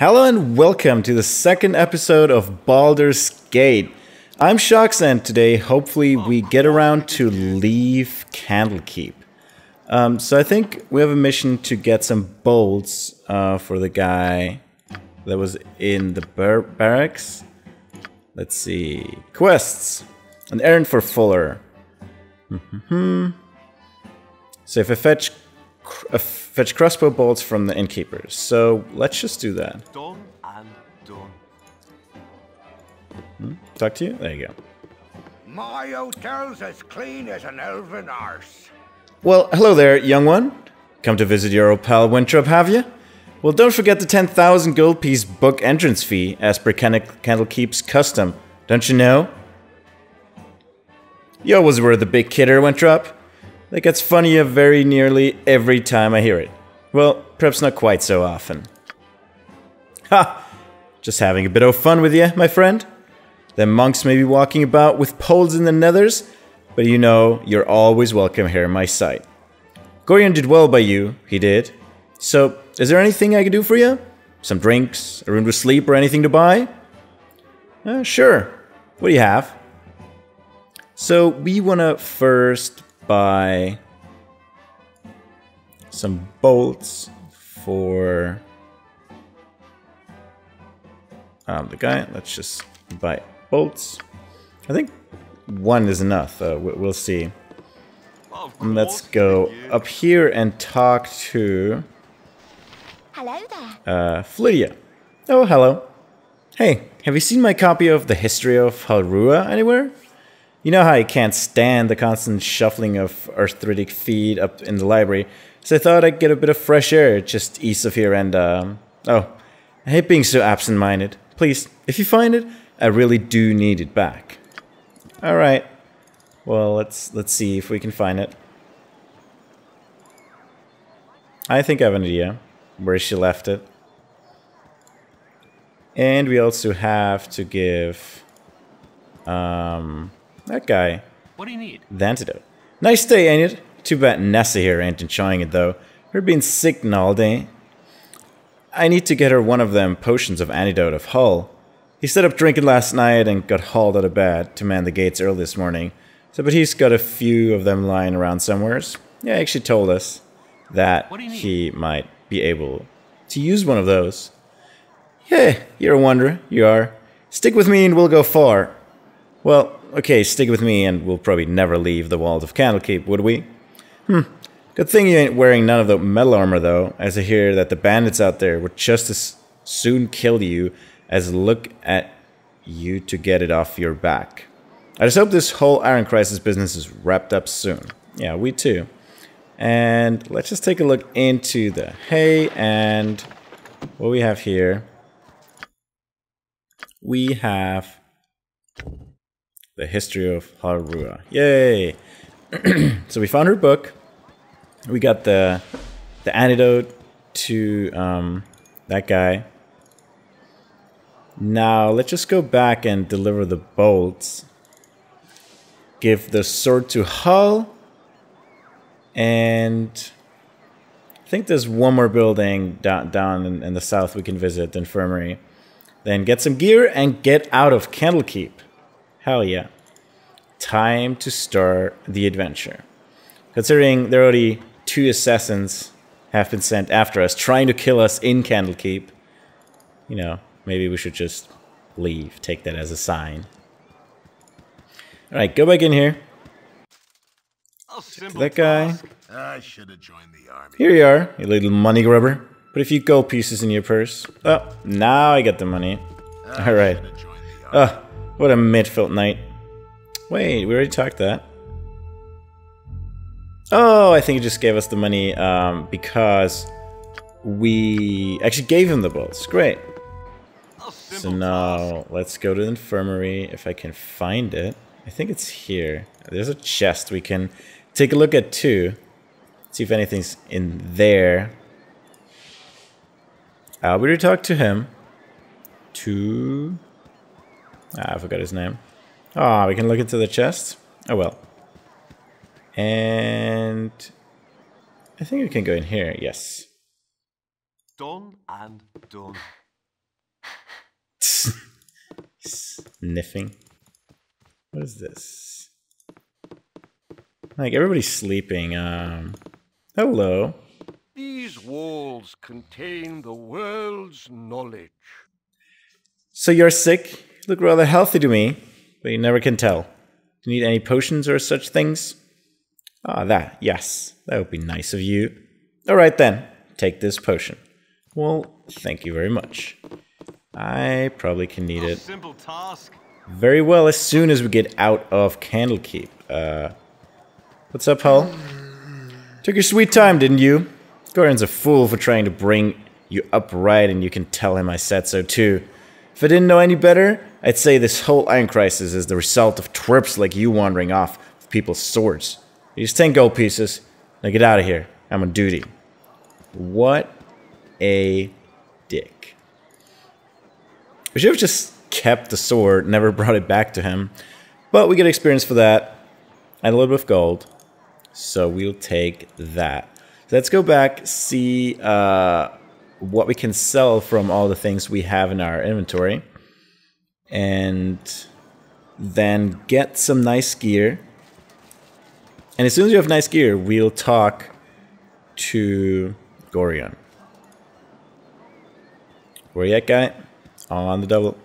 Hello and welcome to the second episode of Baldur's Gate. I'm Shox and today hopefully we get around to leave Candlekeep. Um, so I think we have a mission to get some bolts uh, for the guy that was in the bar barracks. Let's see. Quests. An errand for Fuller. so if I fetch uh, fetch crossbow bolts from the innkeepers. So let's just do that. Done and done. Talk to you? There you go. My hotel's as clean as an elven arse. Well, hello there, young one. Come to visit your old pal Winthrop, have you? Well, don't forget the 10,000 gold piece book entrance fee, as per Candle- Candlekeep's custom. Don't you know? You always were the big kidder, Winthrop. That gets funnier very nearly every time I hear it. Well, perhaps not quite so often. Ha! Just having a bit of fun with you, my friend. The monks may be walking about with poles in the nethers, but you know you're always welcome here in my sight. Gorion did well by you, he did. So, is there anything I can do for you? Some drinks, a room to sleep, or anything to buy? Uh, sure. What do you have? So, we want to first buy some bolts for um, the guy. Let's just buy bolts. I think one is enough. Uh, we- we'll see. And Let's go up here and talk to Hello there. uh, Phlydia. Oh, hello. Hey, have you seen my copy of The History of Halruaa anywhere? You know how I can't stand the constant shuffling of arthritic feet up in the library, so I thought I'd get a bit of fresh air just east of here and, um, oh, I hate being so absent minded. Please, if you find it, I really do need it back. Alright. Well, let's let's see if we can find it. I think I have an idea where she left it. And we also have to give um, that guy What do you need? the antidote. Nice day, ain't it? Too bad Nessa here ain't enjoying it though. Her being sick and all day. I need to get her one of them potions of antidote of Hull. He set up drinking last night and got hauled out of bed to man the gates early this morning. So, but he's got a few of them lying around somewheres. Yeah, he actually told us that What do you need? he might be able to use one of those. Yeah, you're a wonder. You are. Stick with me and we'll go far. Well, okay, stick with me and we'll probably never leave the walls of Candlekeep, would we? Hmm. Good thing you ain't wearing none of the metal armor, though, as I hear that the bandits out there would just as soon kill you as look at you to get it off your back. I just hope this whole Iron Crisis business is wrapped up soon. Yeah, we too. And let's just take a look into the hay and what we have here. We have the history of Halruaa. Yay! so we found her book. We got the the antidote to um, that guy. Now let's just go back and deliver the bolts. Give the sword to Hull. And I think there's one more building down, down in, in the south we can visit, the infirmary. Then get some gear and get out of Candlekeep. Hell yeah. Time to start the adventure. Considering there are already two assassins have been sent after us, trying to kill us in Candlekeep, you know, maybe we should just leave. Take that as a sign. Alright, go back in here. Oh, that guy. I should have joined the army. Here you are, you little money grubber. Put a few gold pieces in your purse. Oh, now I get the money. Alright. Should what a midfield night. Wait, we already talked that. Oh, I think he just gave us the money um, because we actually gave him the bolts. Great. So now let's go to the infirmary if I can find it. I think it's here. There's a chest we can take a look at too. See if anything's in there. Uh, we already talked to him. To. Ah, I forgot his name. Ah, oh, we can look into the chest. Oh well. And I think we can go in here, yes. Done and done. Sniffing. What is this? Like, everybody's sleeping. Um, hello. These walls contain the world's knowledge. So you're sick? Look rather healthy to me, but you never can tell. Do you need any potions or such things? Ah, that, yes. That would be nice of you. Alright then, take this potion. Well, thank you very much. I probably can need it simple task. very well as soon as we get out of Candlekeep. Uh, what's up, Hull? Took your sweet time, didn't you? Gorion's a fool for trying to bring you up right, and you can tell him I said so too. If I didn't know any better, I'd say this whole iron crisis is the result of twerps like you wandering off with people's swords. Here's 10 gold pieces. Now get out of here. I'm on duty. What a dick. We should have just kept the sword, never brought it back to him. But we get experience for that. And a little bit of gold. So we'll take that. Let's go back, see uh, what we can sell from all the things we have in our inventory. And then get some nice gear. And as soon as you have nice gear, we'll talk to Gorion. Where you at, guy? On the double.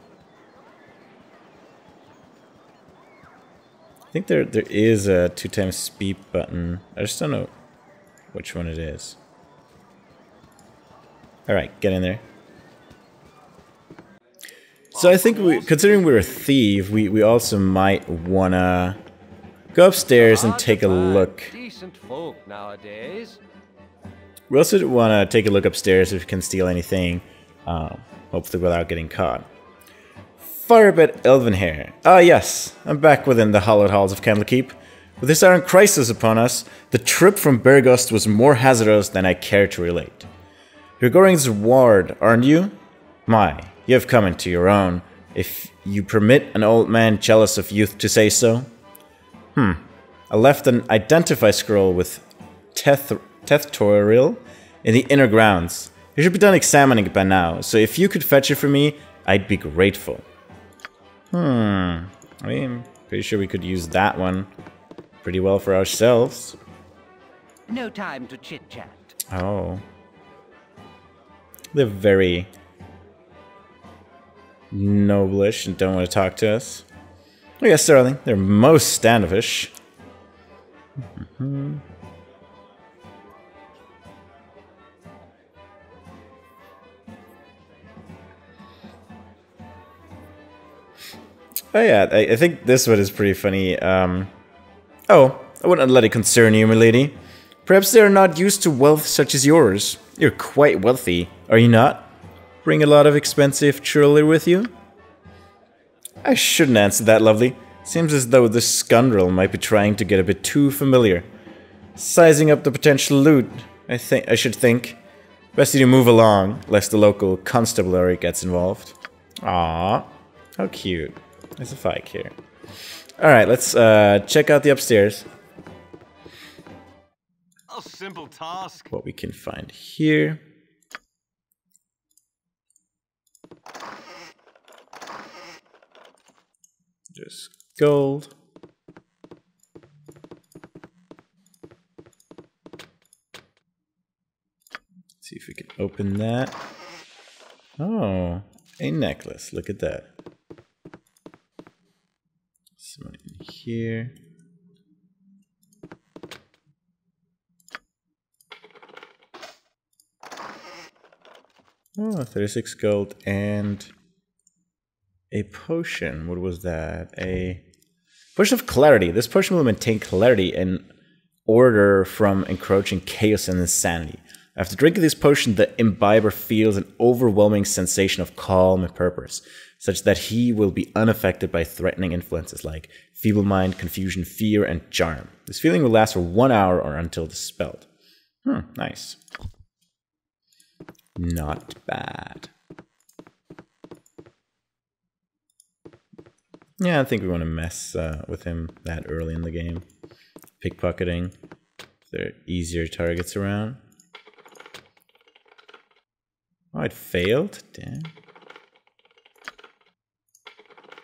I think there there is a two times speed button. I just don't know which one it is. Alright, get in there. So I think we, considering we're a thief, we, we also might wanna go upstairs and take a look. Decent folk nowadays. We also want to take a look upstairs if we can steal anything, um, hopefully without getting caught. Firebead Elvenhair. Ah yes, I'm back within the hallowed halls of Candlekeep. With this iron crisis upon us, the trip from Beregost was more hazardous than I care to relate. You're Gorion's ward, aren't you? My, you have come into your own, if you permit an old man jealous of youth to say so. Hmm. I left an identify scroll with Teth Tethtoril in the inner grounds. You should be done examining it by now, so if you could fetch it for me, I'd be grateful. Hmm. I mean, pretty sure we could use that one pretty well for ourselves. No time to chit chat. Oh. They're very noblish and don't want to talk to us. Oh yes, Sterling. They're most standoffish. Mhm. Oh yeah, I, I think this one is pretty funny. Um, oh, I wouldn't let it concern you, milady. Perhaps they are not used to wealth such as yours. You're quite wealthy, are you not? Bring a lot of expensive jewelry with you? I shouldn't answer that, lovely. Seems as though this scoundrel might be trying to get a bit too familiar. Sizing up the potential loot, I think I should think. Best you to move along, lest the local constabulary gets involved. Ah, how cute. There's a fight here. Alright, let's uh, check out the upstairs. A simple task. What we can find here. Just gold. See if we can open that. Oh, a necklace. Look at that. Someone in here. Oh, 36 gold and a potion. What was that? A potion of clarity. This potion will maintain clarity and order from encroaching chaos and insanity. After drinking this potion, the imbiber feels an overwhelming sensation of calm and purpose, such that he will be unaffected by threatening influences like feeble mind, confusion, fear, and charm. This feeling will last for one hour or until dispelled. Hmm, nice. Not bad. Yeah, I think we want to mess uh, with him that early in the game. Pickpocketing. There are easier targets around. Oh, it failed? Damn.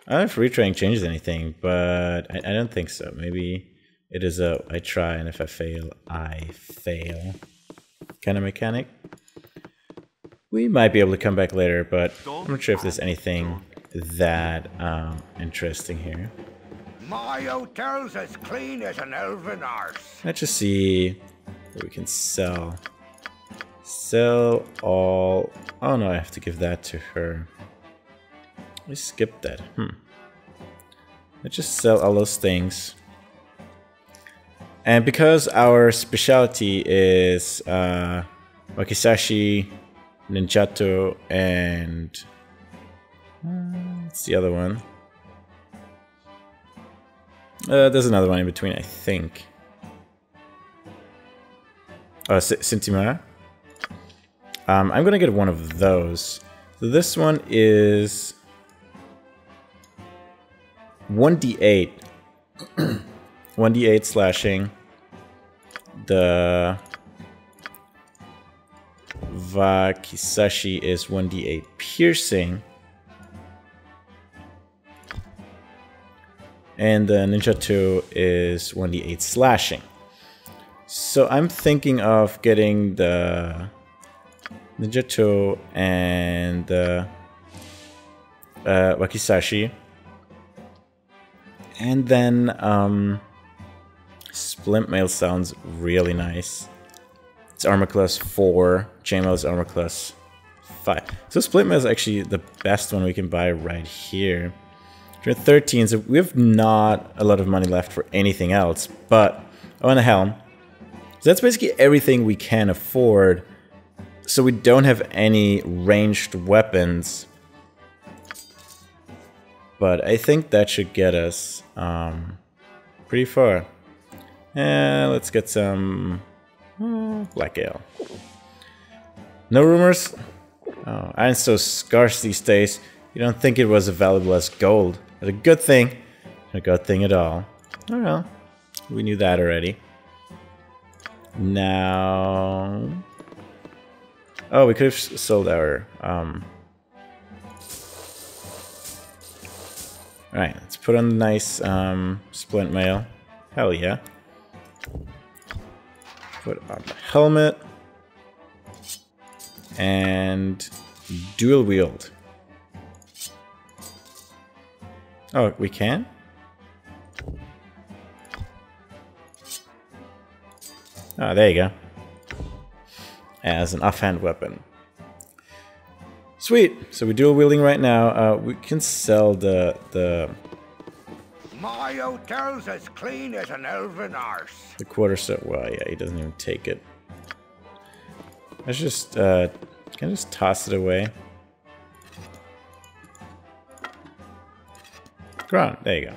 I don't know if retraining changes anything, but I, I don't think so. Maybe it is a I try, and if I fail, I fail kind of mechanic. We might be able to come back later, but I'm not sure if there's anything that um, interesting here. My hotel's as clean as an elven arse. Let's just see what we can sell. Sell all... Oh no, I have to give that to her. We skipped that. Hmm. Let's just sell all those things. And because our specialty is uh, Wakizashi, Ninjato, and uh, what's the other one? Uh, there's another one in between, I think. Oh, S Scimitar. Um, I'm gonna get one of those. So this one is 1d8. 1d8 slashing. The Wakizashi is 1d8 piercing. And the Ninjato is 1d8 slashing. So I'm thinking of getting the Ninjato and the uh, Wakizashi. And then um, Splint Mail sounds really nice. It's armor class 4, Chainmail is armor class 5. So Splint Mail is actually the best one we can buy right here. We're 13, so we have not a lot of money left for anything else, but oh, and a helm. So that's basically everything we can afford. So we don't have any ranged weapons. But I think that should get us um, pretty far. And let's get some uh, black ale. No rumors? Oh, iron's so scarce these days. You don't think it was as valuable as gold. A good thing. A good thing at all. I don't know. We knew that already. Now... Oh, we could have sold our... Um... Alright, let's put on the nice um, splint mail. Hell yeah. Put on the helmet. And dual wield. Oh, we can? Ah, oh, there you go. As an offhand weapon. Sweet. So we're dual wielding right now. Uh, we can sell the the. My hotel's as clean as an elven arse. The quarter set. Well, yeah, he doesn't even take it. Let's just uh, can I just toss it away. Ground. There you go.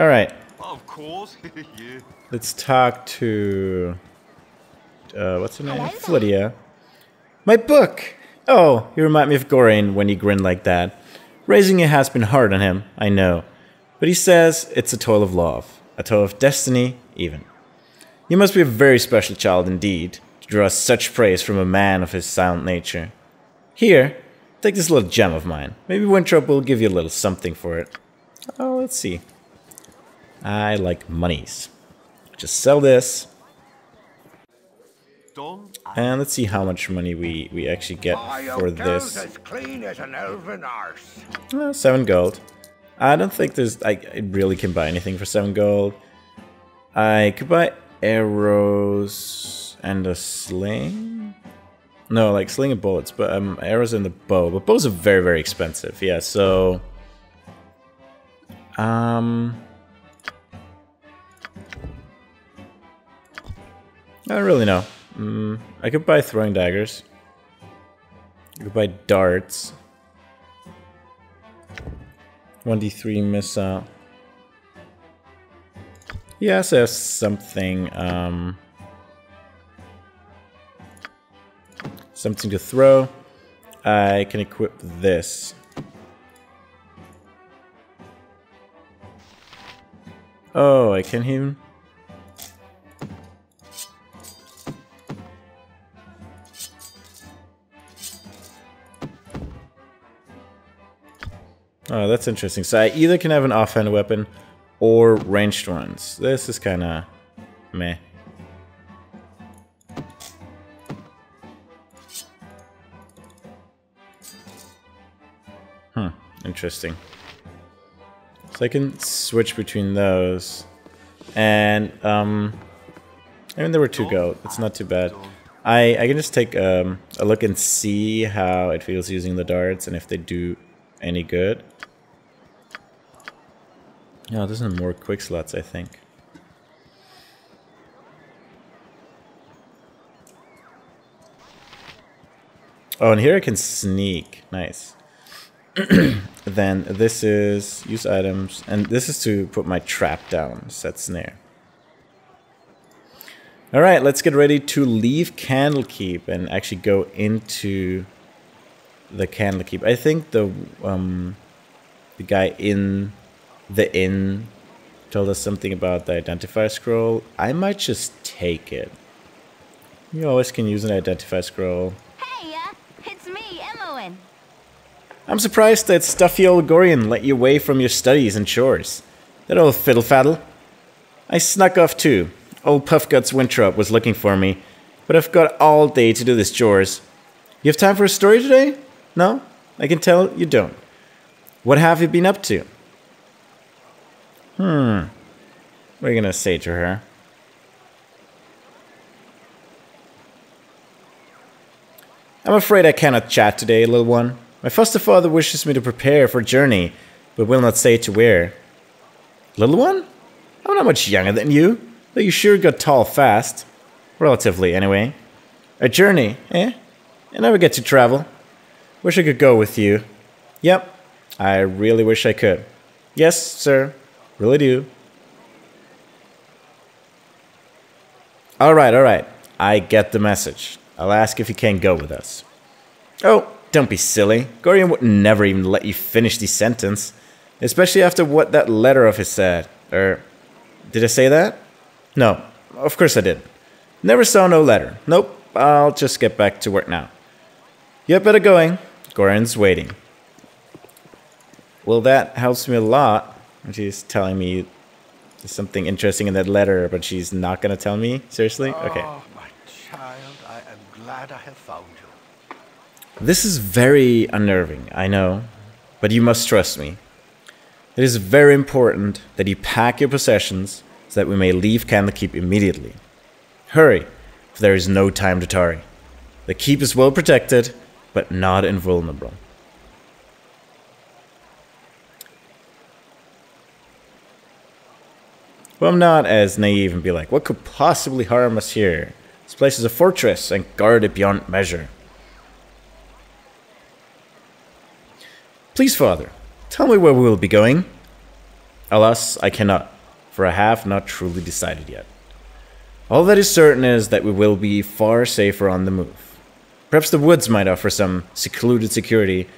All right. Of course. yeah. Let's talk to uh, what's her name? Phlydia. My book. Oh, you remind me of Gorion when you grin like that. Raising it has been hard on him, I know. But he says it's a toil of love, a toil of destiny, even. You must be a very special child indeed to draw such praise from a man of his silent nature. Here, take this little gem of mine. Maybe Winthrop will give you a little something for it. Oh, let's see. I like monies. Just sell this. And let's see how much money we, we actually get for this. Uh, seven gold. I don't think there's I, I really can buy anything for seven gold. I could buy arrows and a sling. No, like sling and bullets, but um, arrows and the bow. But bows are very, very expensive. Yeah, so um, I don't really know. Mm, I could buy throwing daggers. I could buy darts. 1d3 missile. Yes, there's something, um... Something to throw. I can equip this. Oh, I can even... Oh, that's interesting. So I either can have an offhand weapon or ranged ones. This is kind of meh. Hmm, interesting. So I can switch between those. And, um... I mean, there were two go. It's not too bad. I, I can just take um, a look and see how it feels using the darts and if they do any good. Yeah, there's some more quick slots, I think. Oh, and here I can sneak. Nice. then this is use items, and this is to put my trap down, set snare. All right, let's get ready to leave Candlekeep and actually go into the Candlekeep. I think the um, the guy in the inn told us something about the identify scroll. I might just take it. You always can use an identify scroll. Hey, uh, it's me, Imoen. I'm surprised that stuffy old Gorion let you away from your studies and chores. That old fiddle faddle. I snuck off too. Old Puffguts Winthrop was looking for me, but I've got all day to do this chores. You have time for a story today? No? I can tell you don't. What have you been up to? Hmm. What are you gonna say to her? I'm afraid I cannot chat today, little one. My foster father wishes me to prepare for a journey, but will not say to where. Little one? I'm not much younger than you, though you sure got tall fast. Relatively, anyway. A journey, eh? I never get to travel. Wish I could go with you. Yep, I really wish I could. Yes, sir, really do. Alright, alright. I get the message. I'll ask if you can go with us. Oh, don't be silly. Gorion would never even let you finish the sentence. Especially after what that letter of his said. Er, did I say that? No, of course I didn't. Never saw no letter. Nope, I'll just get back to work now. Yep, better going. Gorion's waiting. Well, that helps me a lot. She's telling me there's something interesting in that letter, but she's not going to tell me? Seriously? Okay. Oh, my child, I am glad I have found you. This is very unnerving, I know, but you must trust me. It is very important that you pack your possessions so that we may leave Candlekeep immediately. Hurry, for there is no time to tarry. The keep is well protected, but not invulnerable. Well, I'm not as naive and be like, what could possibly harm us here? This place is a fortress and guarded beyond measure. Please, father, tell me where we will be going. Alas, I cannot, for I have not truly decided yet. All that is certain is that we will be far safer on the move. Perhaps the woods might offer some secluded security,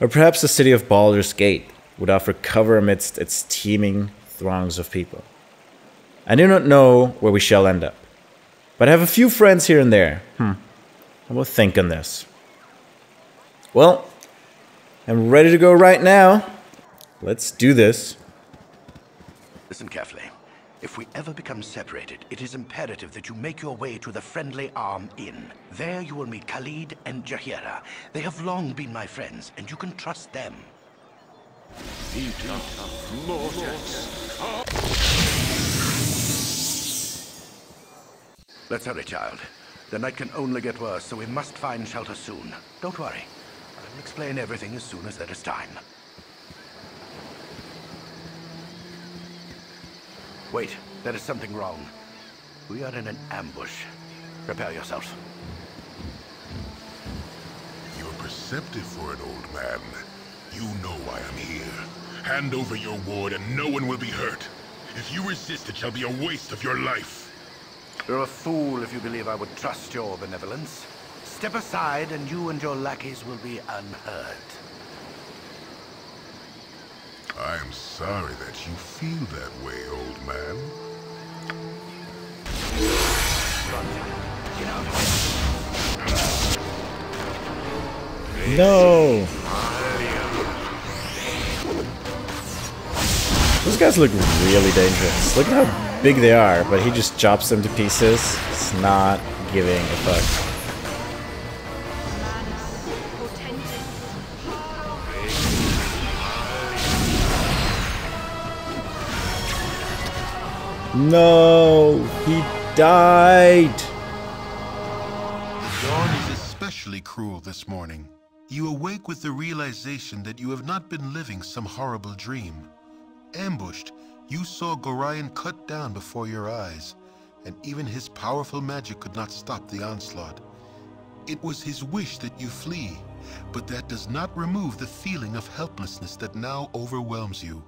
or perhaps the city of Baldur's Gate would offer cover amidst its teeming throngs of people. I do not know where we shall end up, but I have a few friends here and there. Hmm. I will think on this. Well, I'm ready to go right now. Let's do this. Listen carefully. If we ever become separated, it is imperative that you make your way to the Friendly Arm Inn. There you will meet Khalid and Jaheira. They have long been my friends, and you can trust them. Let's hurry, child. The night can only get worse, so we must find shelter soon. Don't worry. I'll explain everything as soon as there is time. Wait, there is something wrong. We are in an ambush. Prepare yourself. You're perceptive for an old man. You know why I'm here. Hand over your ward and no one will be hurt. If you resist, it shall be a waste of your life. You're a fool if you believe I would trust your benevolence. Step aside and you and your lackeys will be unhurt. I'm sorry that you feel that way, old man. No! Those guys look really dangerous. Look at how big they are, but he just chops them to pieces. It's not giving a fuck. No, he died. The dawn is especially cruel this morning. You awake with the realization that you have not been living some horrible dream. Ambushed, you saw Gorion cut down before your eyes, and even his powerful magic could not stop the onslaught. It was his wish that you flee, but that does not remove the feeling of helplessness that now overwhelms you.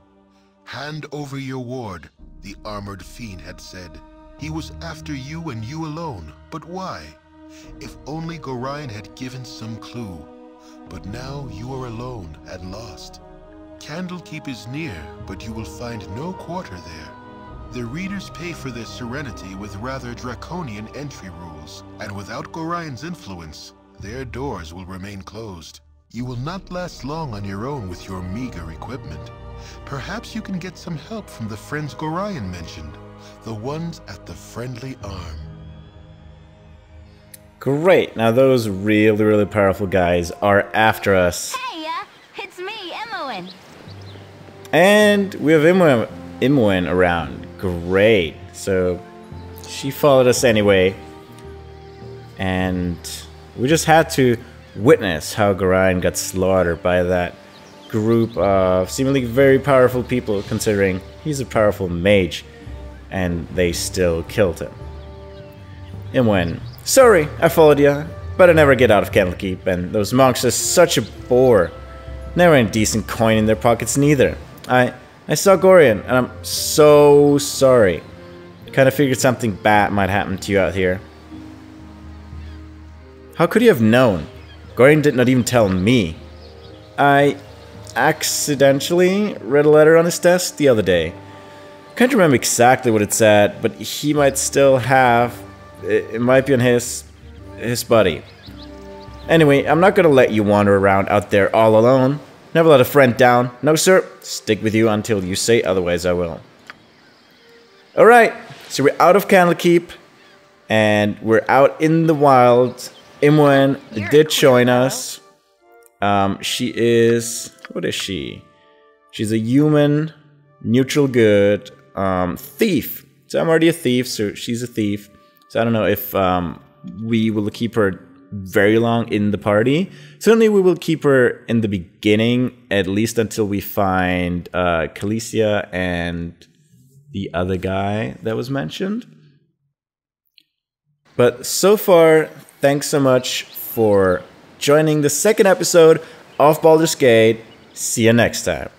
Hand over your ward, the armored fiend had said. He was after you and you alone, but why? If only Gorion had given some clue. But now you are alone and lost. Candlekeep is near, but you will find no quarter there. The readers pay for their serenity with rather draconian entry rules, and without Gorion's influence, their doors will remain closed. You will not last long on your own with your meager equipment. Perhaps you can get some help from the friends Gorion mentioned, the ones at the Friendly Arm. Great. Now those really, really powerful guys are after us. Hey, uh, it's me, Imoen. And we have Imoen, Imoen around. Great. So she followed us anyway. And we just had to witness how Gorion got slaughtered by that group of seemingly very powerful people, considering he's a powerful mage, and they still killed him. Imoen, sorry, I followed you, but I never get out of Candlekeep, and those monks are such a bore. Never any decent coin in their pockets neither. I I saw Gorion, and I'm so sorry. Kinda figured something bad might happen to you out here. How could you have known? Gorion did not even tell me. I accidentally read a letter on his desk the other day. Can't remember exactly what it said, but he might still have. It, it might be on his his buddy. Anyway, I'm not gonna let you wander around out there all alone. Never let a friend down. No, sir. Stick with you until you say otherwise. I will. All right. So we're out of Candlekeep, and we're out in the wild. Imoen did join us. Um, she is what is she? She's a human, neutral good, um, thief. So I'm already a thief, so she's a thief. So I don't know if um, we will keep her very long in the party. Certainly, we will keep her in the beginning, at least until we find uh, Calicia and the other guy that was mentioned. But so far, thanks so much for joining the second episode of Baldur's Gate. See you next time.